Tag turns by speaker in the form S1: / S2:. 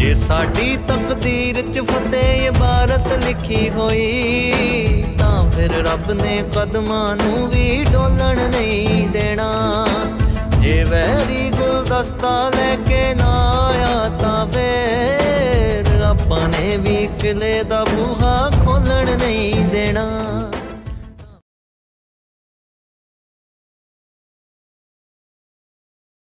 S1: ਜੇ ਸਾਡੀ ਤਕਦੀਰ ਚ ਫਤਿਹ ਇਬਾਰਤ ਲਿਖੀ ਹੋਈ, ਤਾਂ ਫਿਰ ਰੱਬ ਨੇ ਕਦਮਾਂ ਨੂੰ ਵੀ ਡੋਲਣ ਨਹੀਂ ਦੇਣਾ। ਜੇ ਵੈਰੀ ਗੁਲਦਸਤਾ ਲੈ ਕੇ ਨਾ ਆਇਆ, ਤਾਂ ਫਿਰ ਰੱਬ ਨੇ ਵੀ ਕਿਲੇ ਦਾ ਬੂਹਾ ਖੋਲਣ